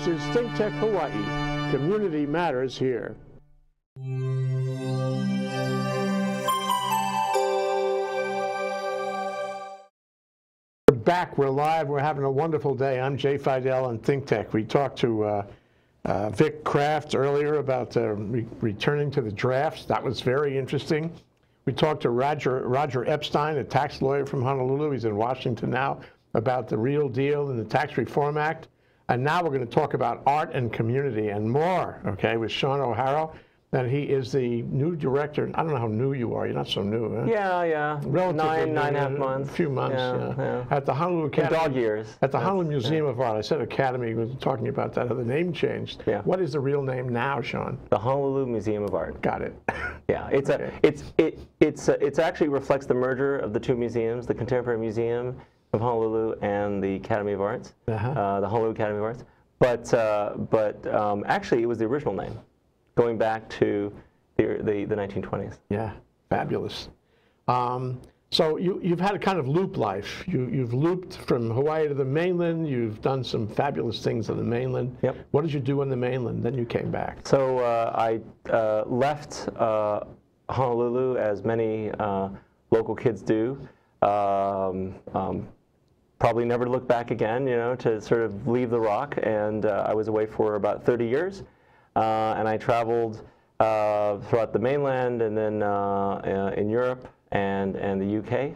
This is Think Tech Hawaii. Community matters here. We're back. We're live. We're having a wonderful day. I'm Jay Fidell on Think Tech. We talked to uh, uh, Vic Kraft earlier about uh, re returning to the drafts. That was very interesting. We talked to Roger, Roger Epstein, a tax lawyer from Honolulu. He's in Washington now, about the real deal in the Tax Reform Act. And now we're going to talk about art and community and more, okay, with Sean O'Harrow and he is the new director. I don't know how new you are. You're not so new. Huh? Yeah, yeah. Relatively nine, nine and a half months. A few months. Yeah, Yeah, yeah. At the Honolulu In dog years. At the That's- Honolulu Museum of Art. I said Academy. We were talking about that. The name changed. Yeah. What is the real name now, Sean? The Honolulu Museum of Art. Got it. Yeah, it's Okay. a, it's it it's a, it's actually reflects the merger of the two museums, the Contemporary Museum of Honolulu and the Academy of Arts, Uh-huh. uh, the Honolulu Academy of Arts. But uh, but um, actually, it was the original name, going back to the the, the 1920s. yeah. Fabulous. Um, so you, you've had a kind of loop life. You, you've looped from Hawaii to the mainland. You've done some fabulous things on the mainland. Yep. What did you do on the mainland? Then you came back. So uh, I uh, left uh, Honolulu, as many uh, local kids do. Um, um, probably never to look back again, you know, to sort of leave the rock. And uh, I was away for about 30 years. Uh, and I traveled uh, throughout the mainland and then uh, uh, in Europe and, and the UK.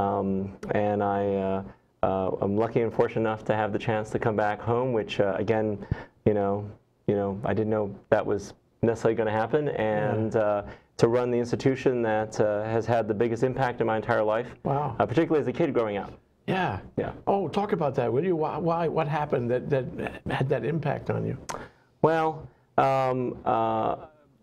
Um, and I, uh, uh, I'm lucky and fortunate enough to have the chance to come back home, which uh, again, you know, you know, I didn't know that was necessarily going to happen, and uh, to run the institution that uh, has had the biggest impact in my entire life, Wow. uh, particularly as a kid growing up. Yeah. Yeah. Oh, talk about that, will you? Why, why what happened that, that had that impact on you? Well, um, uh,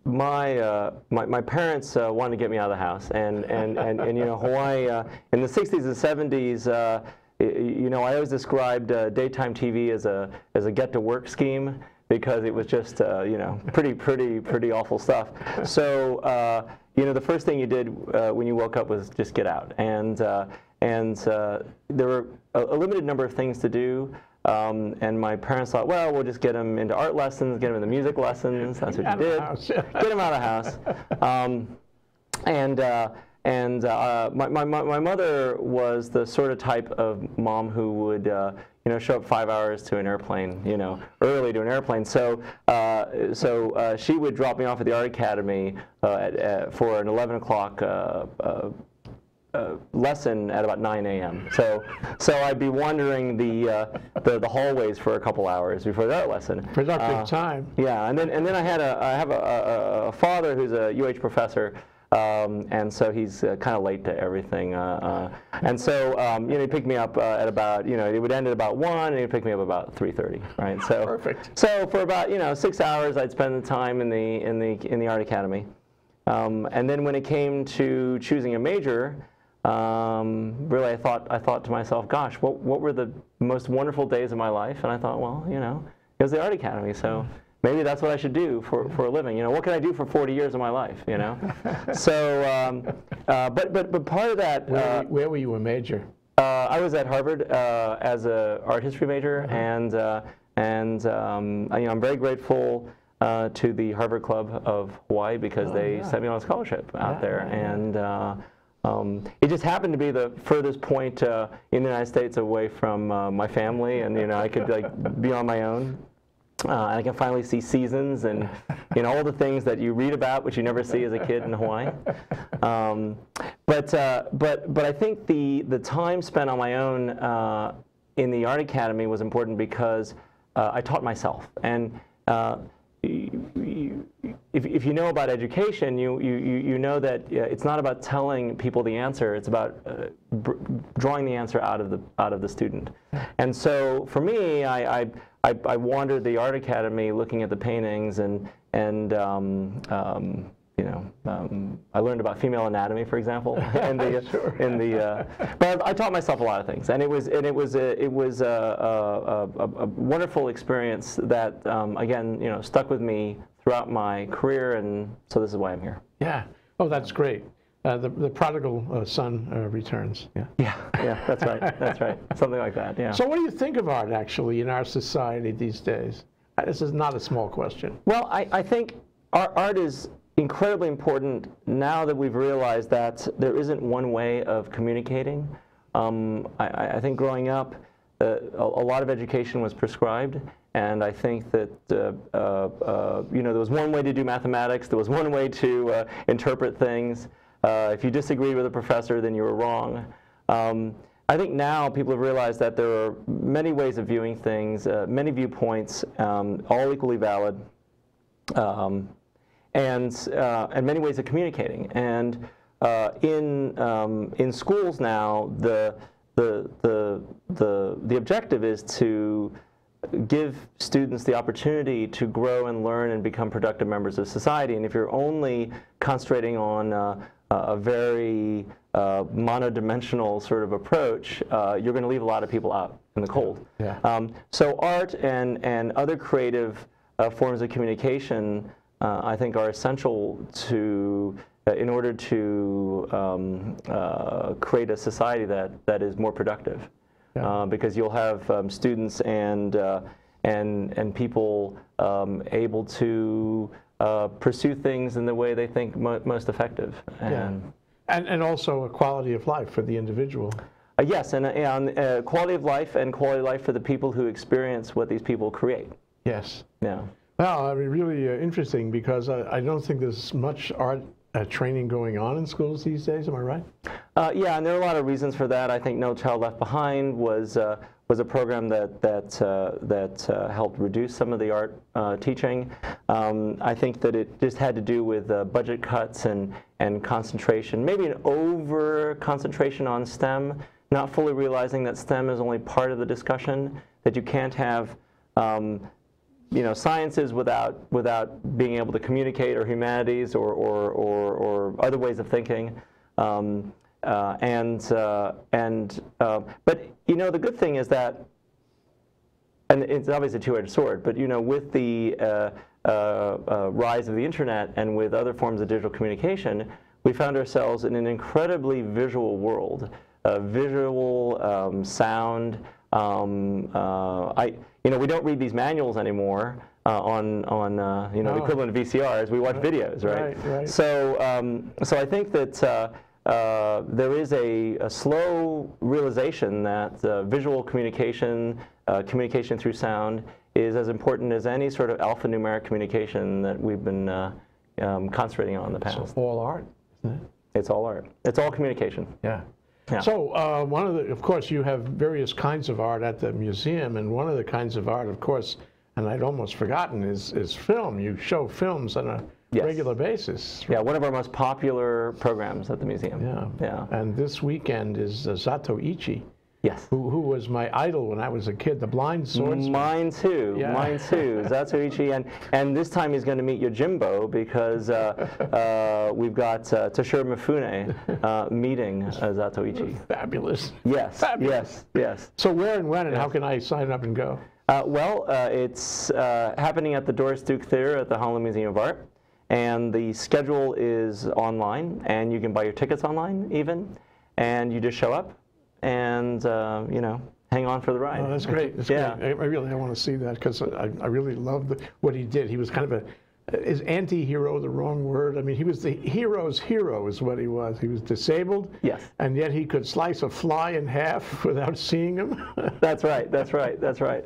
my, uh, my my parents uh, wanted to get me out of the house, and and and, and you know Hawaii uh, in the 60s and 70s. Uh, you know, I always described uh, daytime TV as a as a get to work scheme because it was just uh, you know pretty pretty pretty awful stuff. So uh, you know the first thing you did uh, when you woke up was just get out, and uh, and uh, there were a, a limited number of things to do. Um, and my parents thought, well, we'll just get him into art lessons, get him into music lessons. That's what you did. get him out of the house. Um, and uh, and uh, my, my, my mother was the sort of type of mom who would uh, you know show up five hours to an airplane you know early to an airplane so uh, so uh, she would drop me off at the art academy uh, at, at, for an 11 o'clock uh, lesson at about 9 a.m. So, so I'd be wandering the, uh, the the hallways for a couple hours before that lesson. Productive Uh, time. yeah, and then and then I had a I have a, a, a father who's a UH professor. Um, and so he's uh, kind of late to everything, uh, uh, and so um, you know he picked me up uh, at about you know it would end at about one, and he'd pick me up about 3:30, right? So Perfect. So for about you know six hours, I'd spend the time in the in the in the art academy, um, and then when it came to choosing a major, um, really I thought I thought to myself, gosh, what what were the most wonderful days of my life? And I thought, well, you know, it was the art academy, so maybe that's what I should do for, for a living. You know, what can I do for 40 years of my life? You know, so um, uh, but but but part of that. Where, Uh, were- where were you a major? uh, I was at Harvard uh, as a art history major, and uh, and um, I- you know I'm very grateful uh, to the Harvard Club of Hawaii because they yeah. sent me on a scholarship out Yeah, there, yeah, and uh, um, it just happened to be the furthest point uh, in the United States away from uh, my family, and you know I could like be on my own. Uh, and I can finally see seasons and you know all the things that you read about, which you never see as a kid in Hawaii. Um, but uh, but but I think the the time spent on my own uh, in the art academy was important because uh, I taught myself and. If, if you know about education, you, you, you know that uh, it's not about telling people the answer. It's about uh, br- drawing the answer out of the out of the student. And so for me, I, I, I, I wandered the art academy looking at the paintings and and um, um, you know um, I learned about female anatomy, for example, in the Sure. in the. Uh, but I taught myself a lot of things, and it was and it was a, it was a, a, a, a wonderful experience that um, again you know stuck with me throughout my career, and so this is why I'm here. Yeah. Oh, that's great. uh, the, the prodigal uh, son uh, returns. Yeah. Yeah, yeah, that's right. That's right. Something like that. Yeah. So, what do you think of art actually in our society these days? Uh, This is not a small question. Well, I, I think our art is incredibly important now that we've realized that there isn't one way of communicating. Um, I- I, I think growing up, uh, a, a lot of education was prescribed, and I think that uh, uh, uh, you know there was one way to do mathematics, there was one way to uh, interpret things. Uh, if you disagreed with a professor, then you were wrong. Um, I think now people have realized that there are many ways of viewing things, many viewpoints, um, all equally valid um, and and many ways of communicating. And in um, in schools now, the the the the the objective is to give students the opportunity to grow and learn and become productive members of society. And if you're only concentrating on uh, a very uh, monodimensional sort of approach, uh, you're going to leave a lot of people out in the cold. Yeah. Um, so art and, and other creative uh, forms of communication, uh, I think, are essential to, uh, in order to um, uh, create a society that, that is more productive. Yeah. Uh, because you'll have um, students and, uh, and, and people um, able to uh, pursue things in the way they think mo- most effective. Yeah. And, And, and also a quality of life for the individual. uh, yes, and, uh, and uh, quality of life and quality of life for the people who experience what these people create. Yes. Yeah. Well, I mean, really uh, interesting because I, I don't think there's much art uh, training going on in schools these days. Am I right? Uh, yeah, and there are a lot of reasons for that. I think No Child Left Behind was uh, was a program that that uh, that uh, helped reduce some of the art uh, teaching. Um, I think that it just had to do with uh, budget cuts and and concentration, maybe an over concentration on STEM, not fully realizing that STEM is only part of the discussion. That you can't have um, you know, sciences without without being able to communicate, or humanities, or or or, or other ways of thinking, um, uh, and uh, and uh, but you know, the good thing is that, and it's obviously a two-edged sword. But you know, with the uh, uh, uh, rise of the internet and with other forms of digital communication, we found ourselves in an incredibly visual world, visual um, sound. Um, I, you know, we don't read these manuals anymore uh, on on uh, you know the equivalent of VCRs. We watch videos, right? Right, right. So um, so I think that. Uh, uh, there is a, a slow realization that uh, visual communication, uh, communication through sound, is as important as any sort of alphanumeric communication that we've been uh, um, concentrating on in the past. It's all art, isn't it? It's all art. It's all communication. Yeah. Yeah. So uh, one of the, of course, you have various kinds of art at the museum, and one of the kinds of art, of course, and I'd almost forgotten, is is film. You show films on a Yes. regular basis. Yeah, one of our most popular programs at the museum. Yeah. Yeah. And this weekend is uh, Zatoichi, Yes. who, who was my idol when I was a kid, the blind swordsman. Mine too. Yeah. Mine too. Zatoichi, and and this time he's going to meet Yojimbo because uh, uh, we've got uh, Toshiro Mifune uh, meeting uh, Zatoichi. Fabulous. Yes. Fabulous. Yes. Yes. So where and when and how can I sign up and go? Uh, well, uh, it's uh, happening at the Doris Duke Theater at the Honolulu Museum of Art, and the schedule is online, and you can buy your tickets online even, and you just show up, and uh, you know, hang on for the ride. Oh, that's great. That's Yeah. great. I, I really I want to see that because I, I really love what he did. He was kind of a is anti-hero the wrong word? I mean, he was the hero's hero, is what he was. He was disabled, Yes. and yet he could slice a fly in half without seeing him. That's right. That's right. That's right.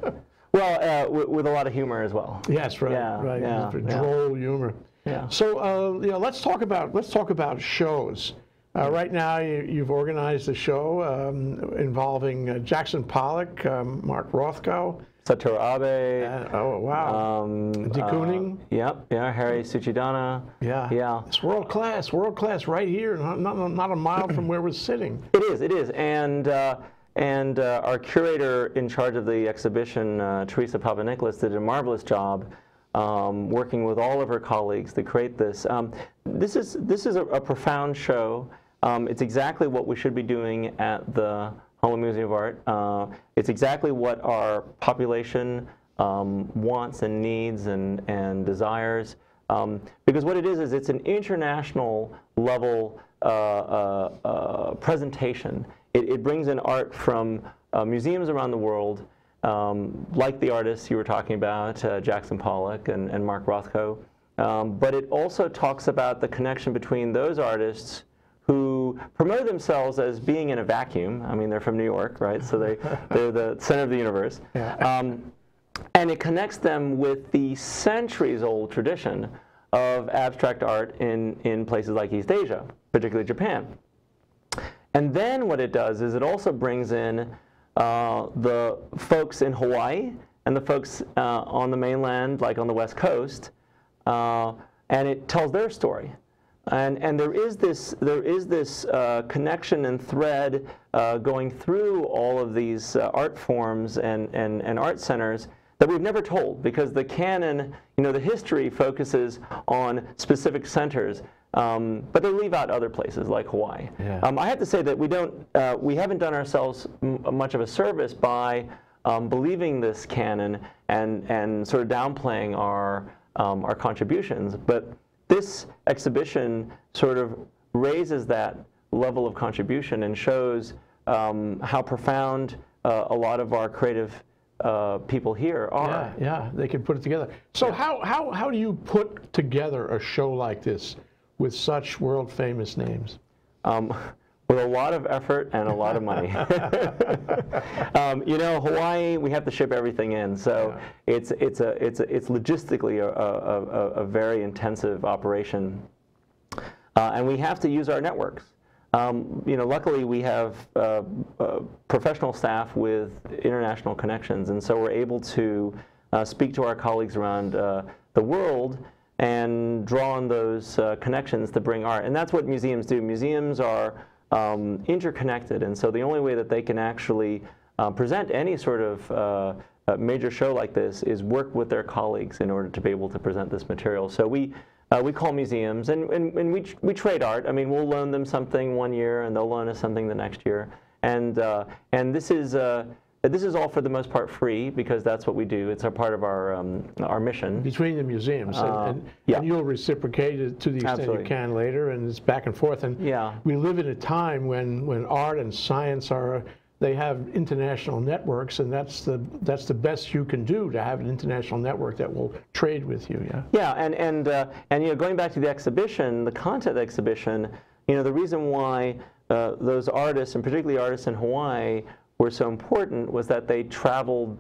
Well, uh, with, with a lot of humor as well. yes, right, Yeah, right. yeah, yeah. Droll humor. Yeah. So, uh, you know, let's talk about let's talk about shows. Uh, right now, you, you've organized a show um, involving uh, Jackson Pollock, um, Mark Rothko. Satoru Abe. Uh, oh wow! Um, De Kooning? uh, yep. Yeah. Harry Tsuchidana. yeah, Yeah. It's world class, world class, right here, not, not, not a mile from where we're sitting. It is. It is. And uh, and uh, our curator in charge of the exhibition, uh, Theresa Papanikolas, did a marvelous job. Um, working with all of her colleagues to create this. Um, this is this is a, a profound show. Um, it's exactly what we should be doing at the Honolulu Museum of Art. Uh, it's exactly what our population um, wants and needs and, and desires. Um, because what it is is it's an international level uh, uh, uh, presentation. It, it brings in art from uh, museums around the world, um, like the artists you were talking about, uh, Jackson Pollock and, and Mark Rothko. Um, but it also talks about the connection between those artists who promote themselves as being in a vacuum. I mean, they're from New York, right? So they, they're the center of the universe. Yeah. Um, and it connects them with the centuries old tradition of abstract art in, in places like East Asia, particularly Japan. And then what it does is it also brings in the folks in Hawaii and the folks uh, on the mainland, like on the West Coast, uh, and it tells their story. And, and there is this, there is this uh, connection and thread uh, going through all of these uh, art forms and, and, and art centers that we've never told because the canon, you know, the history focuses on specific centers. Um, but they leave out other places like Hawaii. Yeah. Um, I have to say that we don't, uh, we haven't done ourselves m- much of a service by um, believing this canon and and sort of downplaying our um, our contributions. But this exhibition sort of raises that level of contribution and shows um, how profound uh, a lot of our creative uh, people here are. yeah, they can put it together. So how, how, how do you put together a show like this with such world famous names? Um, with a lot of effort and a lot of money. um, you know, Hawaii, we have to ship everything in, so it's it's a it's a, it's logistically a, a, a, a very intensive operation, uh, and we have to use our networks. Um, you know, luckily we have uh, uh, professional staff with international connections, and so we're able to uh, speak to our colleagues around uh, the world and draw on those uh, connections to bring art. And that's what museums do. Museums are um, interconnected, and so the only way that they can actually uh, present any sort of uh, uh, major show like this is work with their colleagues in order to be able to present this material. So we uh, we call museums, and, and, and we, we trade art. I mean, we'll loan them something one year, and they'll loan us something the next year. And uh, and this is this is all for the most part free because that's what we do. It's a part of our um, our mission. Between the museums, and, Uh, and, yeah. and you'll reciprocate it to the extent Absolutely. you can later, and it's back and forth. And Yeah. we live in a time when, when art and science are they have international networks, and that's the that's the best you can do to have an international network that will trade with you. Yeah. Yeah, and and uh, and you know, going back to the exhibition, the content of the exhibition, you know, the reason why uh, those artists, and particularly artists in Hawaii, were so important was that they traveled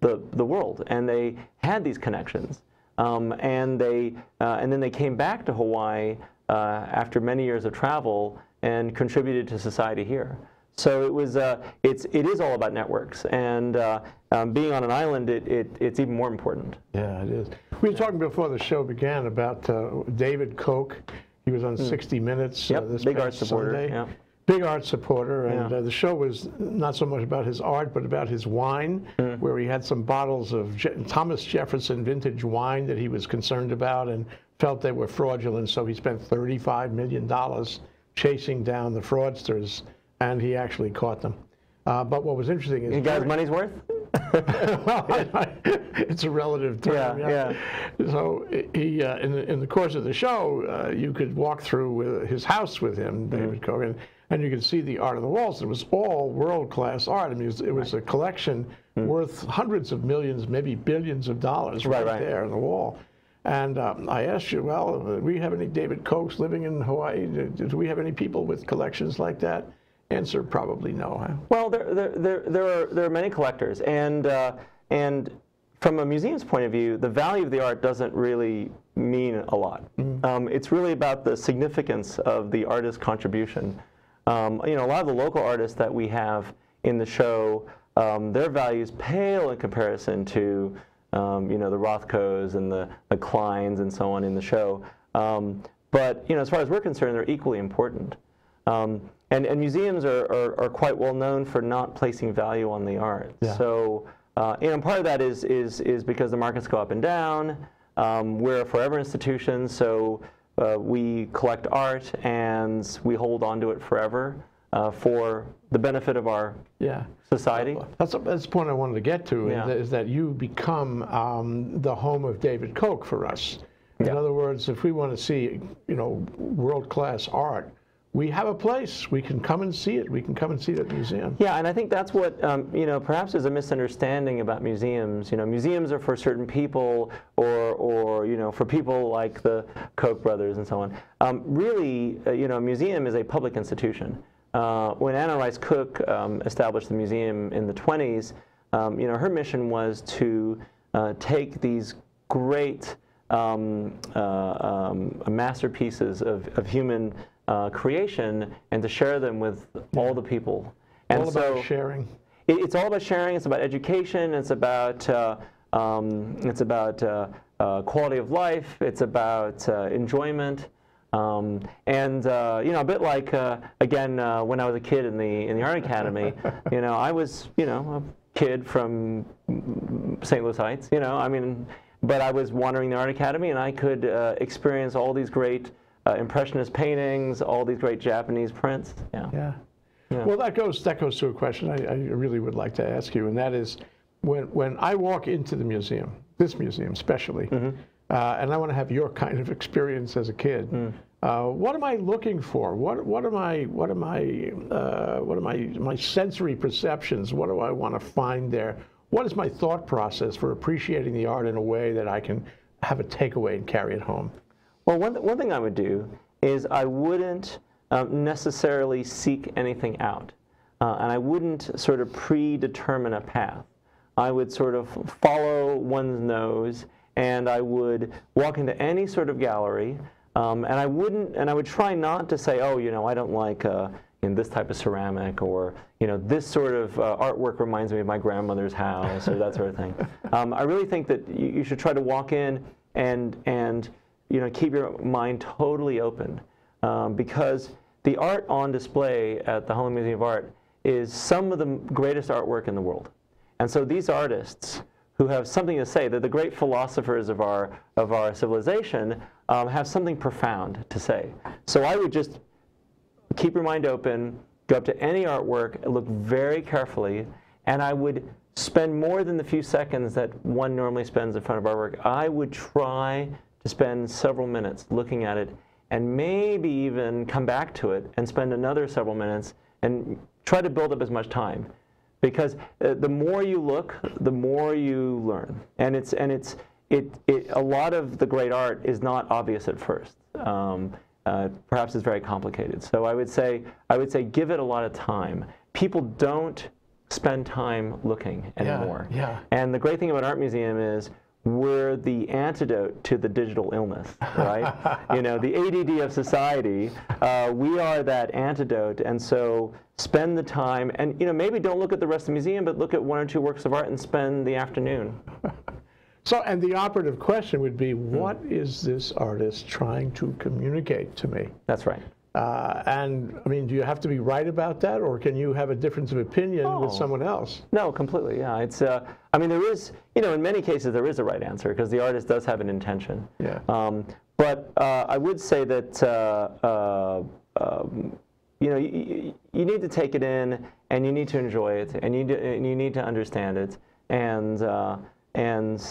the the world and they had these connections, um, and they uh, and then they came back to Hawaii uh, after many years of travel and contributed to society here. So it was, uh, it's, it is all about networks, and uh, um, being on an island, it, it, it's even more important. Yeah, it is. We were talking before the show began about uh, David Koch. He was on 60 Minutes Hmm. Yep, uh, this big art past supporter, Sunday. yeah. Big art supporter, and Yeah. uh, the show was not so much about his art, but about his wine, Hmm. where he had some bottles of Je- Thomas Jefferson vintage wine that he was concerned about and felt they were fraudulent. So he spent 35 million dollars chasing down the fraudsters, and he actually caught them. Uh, but what was interesting is You got his money's worth? well, it's a relative term. Yeah, So he, uh, in, the, in the course of the show, uh, you could walk through with his house with him, Mm-hmm. David Kogan, and you could see the art on the walls. It was all world-class art. I mean, it was, it was a collection worth hundreds of millions, maybe billions of dollars right, Mm. Right, right. there on the wall. And um, I asked you, well, do we have any David Kochs living in Hawaii? Do, do we have any people with collections like that? Answer, probably no. Huh? Well, there, there, there, there, are, there are many collectors, and, uh, and from a museum's point of view, the value of the art doesn't really mean a lot. Um, it's really about the significance of the artist's contribution. Um, you know, a lot of the local artists that we have in the show, um, their values pale in comparison to, um, you know, the Rothkos and the, the Klines and so on in the show. Um, but, you know, as far as we're concerned, they're equally important. Um, and, and museums are, are, are quite well known for not placing value on the art. Yeah. So, uh, you know, part of that is, is, is because the markets go up and down. Um, we're a forever institution, so uh, we collect art and we hold on to it forever uh, for the benefit of our Yeah. society. That's, that's the point I wanted to get to, is Yeah. that- is that you become um, the home of David Koch for us. In Yeah. other words, if we want to see, you know, world-class art, we have a place. We can come and see it. We can come and see that museum. Yeah, and I think that's what um, you know. Perhaps there's a misunderstanding about museums. You know, museums are for certain people, or or you know, for people like the Koch brothers and so on. Um, really, uh, you know, a museum is a public institution. Uh, when Anna Rice Cooke um, established the museum in the 20s, um, you know, her mission was to uh, take these great um, uh, um, masterpieces of, of human uh, creation and to share them with all the people. And all so about sharing. it, it's all about sharing. It's about education. It's about uh, um, it's about uh, uh, quality of life. It's about uh, enjoyment. Um, and uh, you know, a bit like uh, again uh, when I was a kid in the in the art academy, you know, I was you know a kid from St. Louis Heights. You know, I mean, but I was wandering the art academy, and I could uh, experience all these great uh, impressionist paintings, all these great Japanese prints. Yeah. Yeah. Yeah. Well, that goes that goes to a question I, I really would like to ask you, and that is, when when I walk into the museum, this museum especially, Mm-hmm. uh, and I want to have your kind of experience as a kid. Mm. Uh, what am I looking for? What what am I what am I uh, what am I my sensory perceptions? What do I want to find there? What is my thought process for appreciating the art in a way that I can have a takeaway and carry it home? Well, one, th- one thing I would do is I wouldn't um, necessarily seek anything out. Uh, and I wouldn't sort of predetermine a path. I would sort of follow one's nose and I would walk into any sort of gallery um, and I wouldn't, and I would try not to say, oh, you know, I don't like uh, you know, this type of ceramic or, you know, this sort of uh, artwork reminds me of my grandmother's house or that sort of thing. Um, I really think that you, you should try to walk in and, and you know, keep your mind totally open um, because the art on display at the Honolulu Museum of Art is some of the greatest artwork in the world. And so these artists who have something to say, they're the great philosophers of our, of our civilization, um, have something profound to say. So I would just keep your mind open, go up to any artwork, look very carefully, and I would spend more than the few seconds that one normally spends in front of artwork. I would try to spend several minutes looking at it and maybe even come back to it and spend another several minutes and try to build up as much time. Because uh, the more you look the more you learn. And it's and it's it, it a lot of the great art is not obvious at first. Um, uh, perhaps it's very complicated. So i would say i would say give it a lot of time. People don't spend time looking anymore. yeah. and the great thing about art museum is we're the antidote to the digital illness, right? you know, the ADD of society. Uh, we are that antidote, and so spend the time, and you know, maybe don't look at the rest of the museum, but look at one or two works of art and spend the afternoon. So, and the operative question would be, what is this artist trying to communicate to me? That's right. Uh, and I mean, do you have to be right about that, or can you have a difference of opinion with someone else? No, completely. Yeah, it's. Uh, I mean, there is. You know, in many cases, there is a right answer because the artist does have an intention. Yeah. Um, but uh, I would say that uh, uh, um, you know you, you need to take it in and you need to enjoy it and you, d- and you need to understand it and uh, and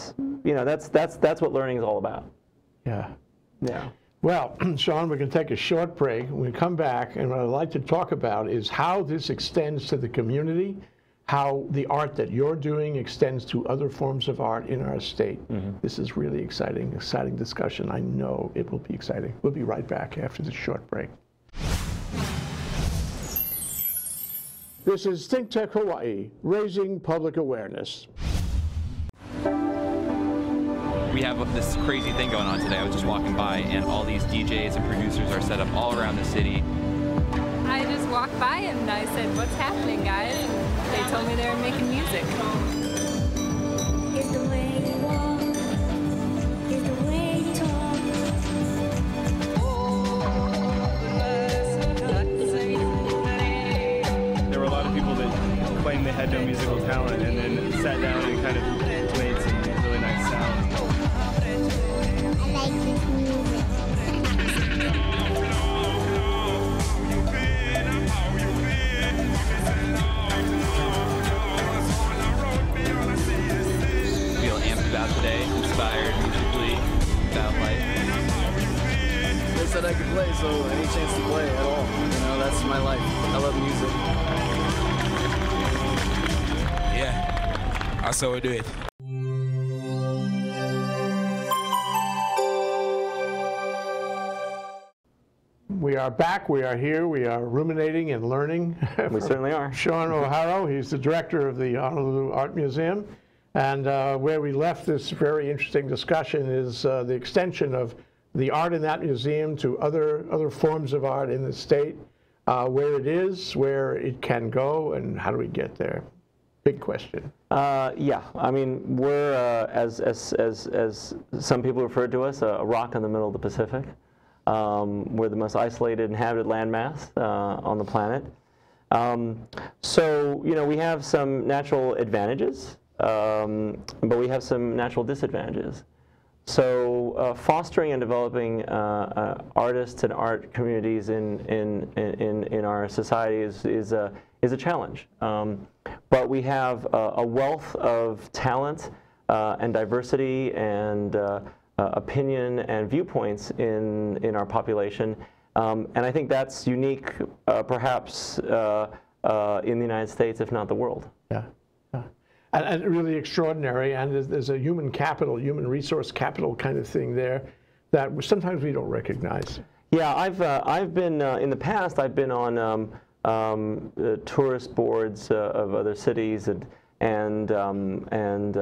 you know that's that's that's what learning is all about. Yeah. Yeah. Well, Sean, we're going to take a short break. When we come back, and what I'd like to talk about is how this extends to the community, how the art that you're doing extends to other forms of art in our state. Mm-hmm. This is really exciting, exciting discussion. I know it will be exciting. We'll be right back after this short break. This is Think Tech Hawaii, raising public awareness. We have this crazy thing going on today. I was just walking by, and all these DJs and producers are set up all around the city. I just walked by and I said, what's happening, guys? And they told me they were making music. Is the way you walk, is the way you talk. there were a lot of people that claimed they had no musical talent and then sat down and kind of like this music. Feel amped about today, inspired musically, about life. It's said I could play, so any chance to play at all. You know, that's my life. I love music. Yeah, that's how we do it. Are back, we are here, we are ruminating and learning. We certainly are. Sean O'Harrow, he's the director of the Honolulu Art Museum. And uh, where we left this very interesting discussion is uh, the extension of the art in that museum to other, other forms of art in the state, uh, where it is, where it can go, and how do we get there? Big question. Uh, yeah, I mean, we're, uh, as, as, as, as some people refer to us, a rock in the middle of the Pacific. Um, we're the most isolated inhabited landmass uh, on the planet. Um, so, you know, we have some natural advantages, um, but we have some natural disadvantages. So uh, fostering and developing uh, uh, artists and art communities in, in, in, in our society is, is, a, is a challenge. Um, but we have a, a wealth of talent uh, and diversity and uh, opinion and viewpoints in, in our population. Um, and I think that's unique, uh, perhaps, uh, uh, in the United States, if not the world. Yeah. yeah. And, and really extraordinary. And there's, there's a human capital, human resource capital kind of thing there that sometimes we don't recognize. Yeah, I've, uh, I've been, uh, in the past, I've been on um, um, uh, tourist boards uh, of other cities and, and, um, and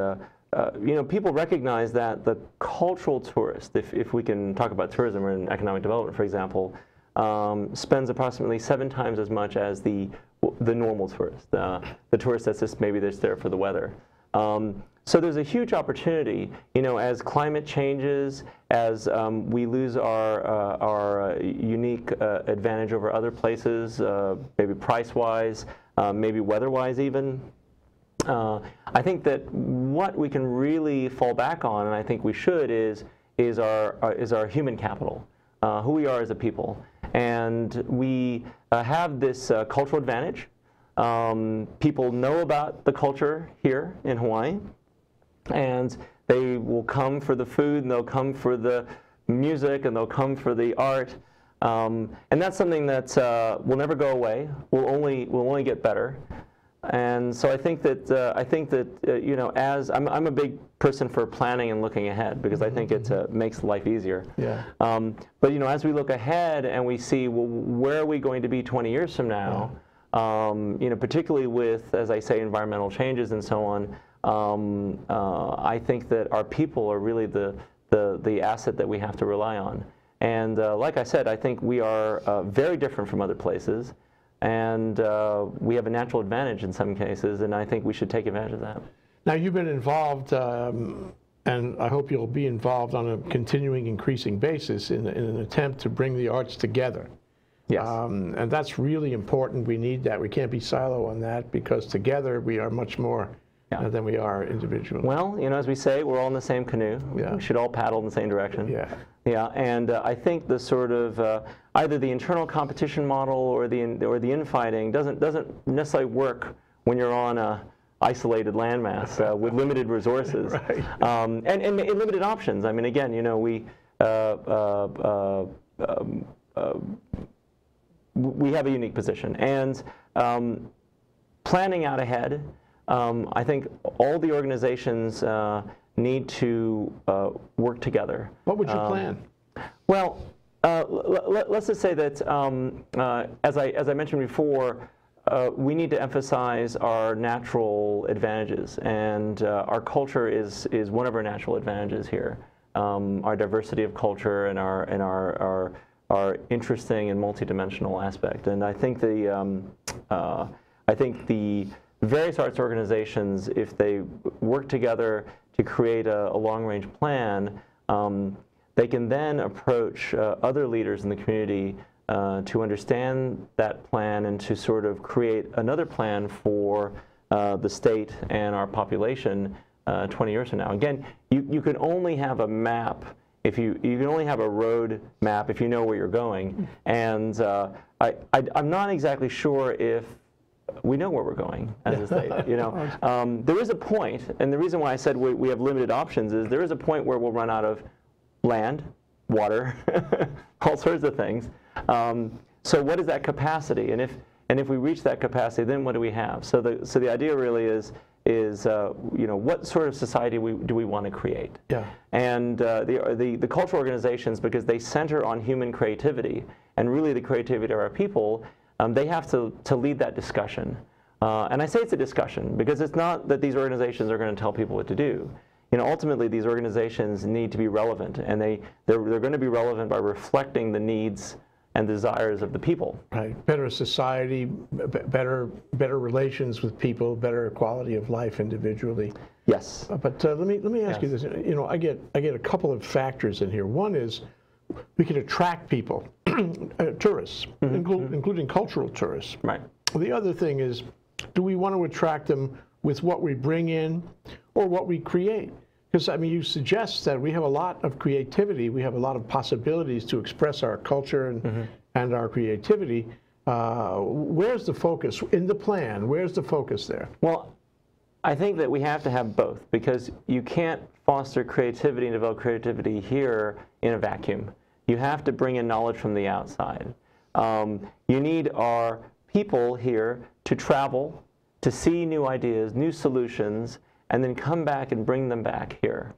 uh, you know, people recognize that the cultural tourist, if, if we can talk about tourism or in economic development, for example, um, spends approximately seven times as much as the, the normal tourist, uh, the tourist that's just maybe just there for the weather. Um, so there's a huge opportunity, you know, as climate changes, as um, we lose our, uh, our uh, unique uh, advantage over other places, uh, maybe price-wise, uh, maybe weather-wise even. Uh, I think that what we can really fall back on, and I think we should, is is our, our is our human capital, uh, who we are as a people, and we uh, have this uh, cultural advantage. Um, people know about the culture here in Hawaii, and they will come for the food, and they'll come for the music, and they'll come for the art. Um, and that's something that uh, will never go away. Will only will only get better. And so I think that uh, I think that uh, you know, as I'm, I'm a big person for planning and looking ahead because I think it uh, makes life easier. Yeah. Um, but you know, as we look ahead and we see, well, where are we going to be 20 years from now? Um, you know, particularly with, as I say, environmental changes and so on. Um, uh, I think that our people are really the the the asset that we have to rely on. And uh, like I said, I think we are uh, very different from other places and uh, we have a natural advantage in some cases, and I think we should take advantage of that. Now, you've been involved, um, and I hope you'll be involved on a continuing, increasing basis in, in an attempt to bring the arts together. Yes. Um, and that's really important. We need that. We can't be silo on that because together we are much more Yeah. than we are individually. well, you know, as we say, we're all in the same canoe. Yeah. We should all paddle in the same direction. yeah. Yeah, and uh, I think the sort of uh, either the internal competition model or the in, or the infighting doesn't doesn't necessarily work when you're on a isolated landmass uh, with limited resources Right. um, and, and limited options. I mean, again, you know, we uh, uh, uh, um, uh, we have a unique position, and um, planning out ahead. Um, I think all the organizations uh, need to uh, work together. What would you Um, plan? Well, uh, let's just say that, um, uh, as, I, as I mentioned before, uh, we need to emphasize our natural advantages, and uh, our culture is, is one of our natural advantages here. Um, our diversity of culture and our, and our, our, our interesting and multidimensional aspect. And I think the, um, uh, I think the various arts organizations, if they work together to create a, a long-range plan, um, they can then approach uh, other leaders in the community uh, to understand that plan and to sort of create another plan for uh, the state and our population uh, 20 years from now. Again, you, you can only have a map if you you can only have a road map if you know where you're going. And uh, I, I I'm not exactly sure if we know where we're going as a state. You know, um, there is a point, and the reason why I said we, we have limited options is there is a point where we'll run out of land, water, all sorts of things. Um, so what is that capacity? And if and if we reach that capacity, then what do we have? So the so the idea really is is uh, you know what sort of society we, do we want to create? Yeah. And uh, the, the the cultural organizations because they center on human creativity and really the creativity of our people, um, they have to to lead that discussion. Uh, and I say it's a discussion because it's not that these organizations are going to tell people what to do. You know, ultimately, these organizations need to be relevant, and they they're, they're going to be relevant by reflecting the needs and desires of the people. Right. Better society, b- better better relations with people, better quality of life individually. Yes. Uh, But uh, let me let me ask you this. You know, I get I get a couple of factors in here. One is we can attract people, uh, tourists, inclu- including cultural tourists. Right. The other thing is, do we want to attract them with what we bring in or what we create? Because, I mean, you suggest that we have a lot of creativity, we have a lot of possibilities to express our culture and, and our creativity. Uh, where's the focus in the plan? Where's the focus there? Well, I think that we have to have both because you can't foster creativity and develop creativity here in a vacuum. You have to bring in knowledge from the outside. Um, you need our people here to travel, to see new ideas, new solutions, and then come back and bring them back here.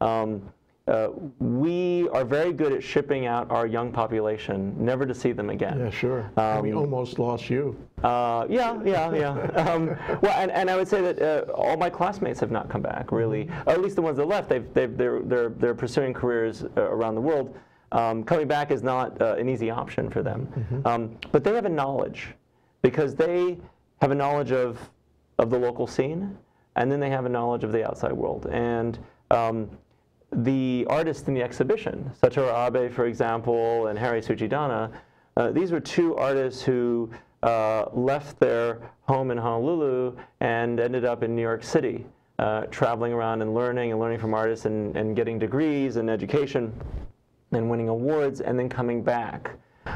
Um, uh, we are very good at shipping out our young population, never to see them again. Yeah, sure. we almost lost you. Uh, yeah, yeah, yeah. Um, well, and, and I would say that uh, all my classmates have not come back, really. Or at least the ones that left, they've, they've, they're, they're, they're pursuing careers uh, around the world. Um, coming back is not uh, an easy option for them. Um, but they have a knowledge because they have a knowledge of, of the local scene, and then they have a knowledge of the outside world. And um, the artists in the exhibition, Satoru Abe, for example, and Harry Tsuchidana, uh, these were two artists who uh, left their home in Honolulu and ended up in New York City, uh, traveling around and learning and learning from artists and, and getting degrees and education and winning awards and then coming back.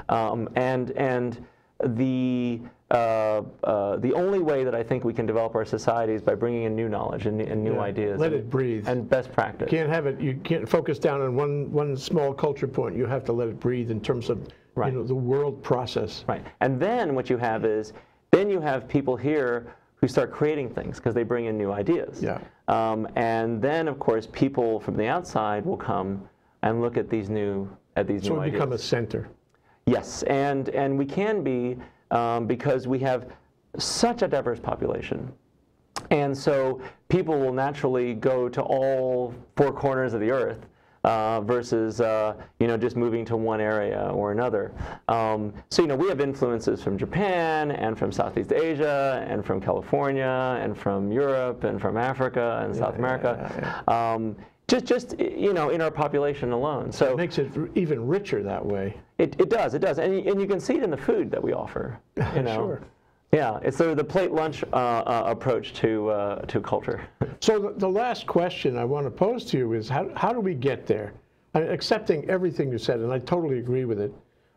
Um, and and the uh, uh, the only way that I think we can develop our society is by bringing in new knowledge and, and new Yeah, ideas. let and, it breathe. And best practice. You can't have it. You can't focus down on one one small culture point. You have to let it breathe in terms of Right. you know the world process. Right. And then what you have is, then you have people here who start creating things because they bring in new ideas. Yeah. Um, and then, of course, people from the outside will come and look at these new at these So new we ideas. become a center. Yes, and and we can be um, because we have such a diverse population. And so people will naturally go to all four corners of the earth uh, versus uh, you know just moving to one area or another. Um, so you know we have influences from Japan and from Southeast Asia and from California and from Europe and from Africa and South America. Um, just just you know in our population alone. So It makes it even richer that way. It, it does, it does, and you, and you can see it in the food that we offer. You know? Sure. Yeah, it's sort of the plate lunch uh, uh, approach to uh, to culture. So the, the last question I want to pose to you is how, how do we get there? I, accepting everything you said, and I totally agree with it,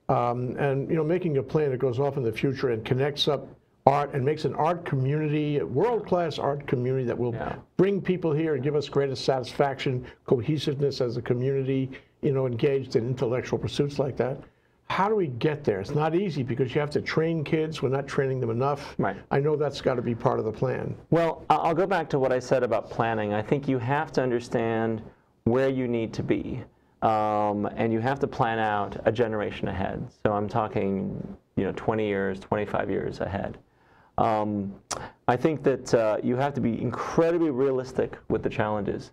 um, and you know making a plan that goes off in the future and connects up art and makes an art community, a world-class art community that will Yeah. bring people here and give us greater satisfaction, cohesiveness as a community, you know, engaged in intellectual pursuits like that. How do we get there? It's not easy because you have to train kids. We're not training them enough. Right. I know that's got to be part of the plan. Well, I'll go back to what I said about planning. I think you have to understand where you need to be, um, and you have to plan out a generation ahead. So I'm talking, you know, 20 years, 25 years ahead. Um, I think that uh, you have to be incredibly realistic with the challenges.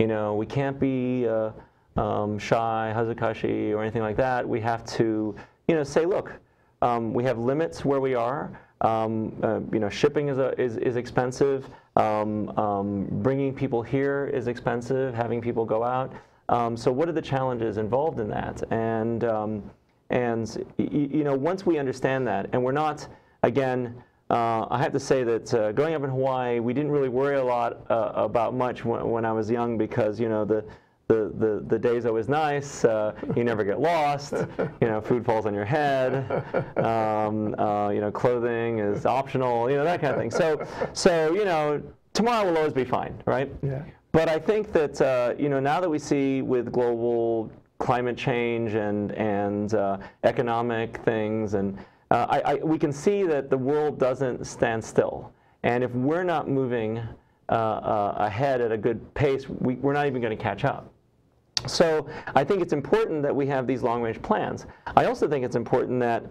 You know, we can't be uh, um, shy, hazukashi, or anything like that. We have to, you know, say, look, um, we have limits where we are. Um, uh, you know, shipping is, a, is, is expensive. Um, um, bringing people here is expensive. Having people go out. Um, so, what are the challenges involved in that? And and you know, once we understand that, and we're not, again, uh, I have to say that uh, growing up in Hawaii, we didn't really worry a lot uh, about much when, when I was young because you know the. The, the, the day's always nice. Uh, you never get lost. You know, food falls on your head. Um, uh, you know, clothing is optional. You know that kind of thing. So, so you know, tomorrow will always be fine, right? Yeah. But I think that uh, you know now that we see with global climate change and and uh, economic things, and uh, I, I, we can see that the world doesn't stand still. And if we're not moving uh, uh, ahead at a good pace, we, we're not even going to catch up. So I think it's important that we have these long-range plans. I also think it's important that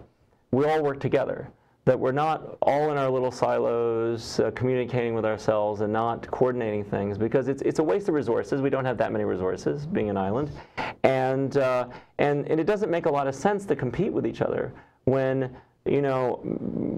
we all work together, that we're not all in our little silos uh, communicating with ourselves and not coordinating things because it's, it's a waste of resources. We don't have that many resources being an island. And, uh, and, and it doesn't make a lot of sense to compete with each other when, you know,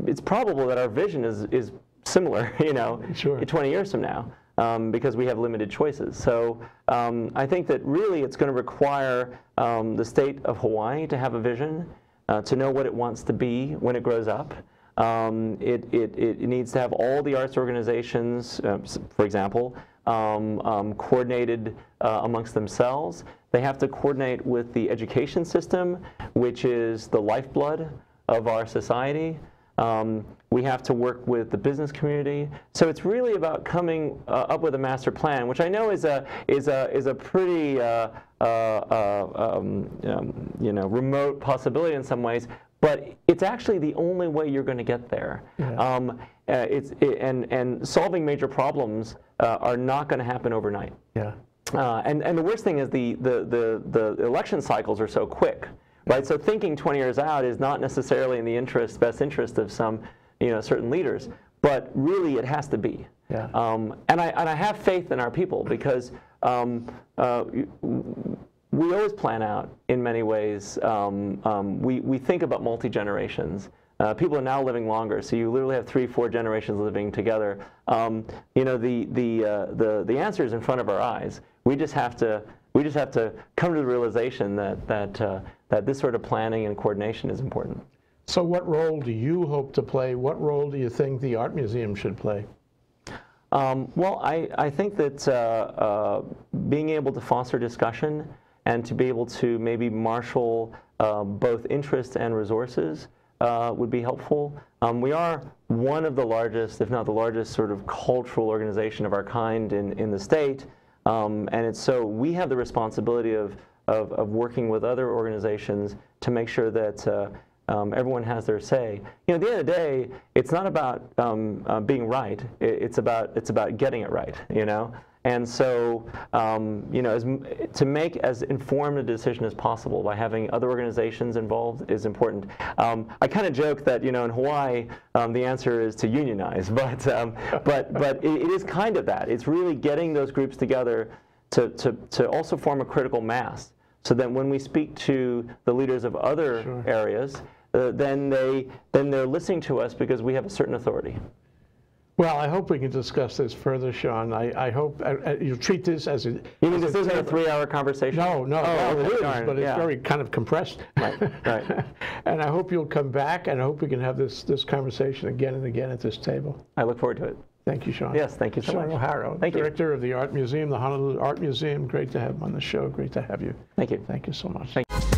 it's probable that our vision is, is similar, you know, Sure. 20 years from now um, because we have limited choices. So um, I think that really it's going to require um, the state of Hawaii to have a vision, uh, to know what it wants to be when it grows up. Um, it, it, it needs to have all the arts organizations, uh, for example, um, um, coordinated uh, amongst themselves. They have to coordinate with the education system, which is the lifeblood of our society. Um, we have to work with the business community. So it's really about coming uh, up with a master plan, which I know is a is a is a pretty uh, uh, uh, um, um, you know remote possibility in some ways. But it's actually the only way you're going to get there. Um, uh, it's it, and and solving major problems uh, are not going to happen overnight. Yeah. Uh, and, and the worst thing is the, the, the, the election cycles are so quick, right? So thinking 20 years out is not necessarily in the interest, best interest of some, you know, certain leaders, but really it has to be. Yeah. Um, and, I, and I have faith in our people because um, uh, we always plan out in many ways. Um, um, we, we think about multi generations. Uh, people are now living longer, so you literally have three, four generations living together. Um, you know, the the uh, the the answer is in front of our eyes. We just have to we just have to come to the realization that that uh, that this sort of planning and coordination is important. So what role do you hope to play? What role do you think the Art Museum should play? Um, well, I, I think that uh, uh, being able to foster discussion and to be able to maybe marshal uh, both interests and resources uh, would be helpful. Um, we are one of the largest, if not the largest, sort of cultural organization of our kind in, in the state. Um, and it's so we have the responsibility of, of, of working with other organizations to make sure that uh, um, everyone has their say. You know, at the end of the day, it's not about um, uh, being right. I- It's about it's about getting it right. You know, and so um, you know, as, to make as informed a decision as possible by having other organizations involved is important. Um, I kind of joke that you know in Hawaii um, the answer is to unionize, but um, but but it, it is kind of that. It's really getting those groups together to, to, to also form a critical mass so that when we speak to the leaders of other areas, uh, then they then they're listening to us because we have a certain authority. Well, I hope we can discuss this further, Sean. I, I hope uh, uh, you treat this as a. You mean this isn't a three-hour conversation? No, no, Oh, no, it is, darn, but it's yeah. very kind of compressed. Right, right. and I hope you'll come back, and I hope we can have this, this conversation again and again at this table. I look forward to it. Thank you, Sean. Yes, thank you so Sean much. O'Harrow, Thank you. Director of the Art Museum, the Honolulu Art Museum. Great to have him on the show. Great to have you. Thank you. Thank you so much. Thank you.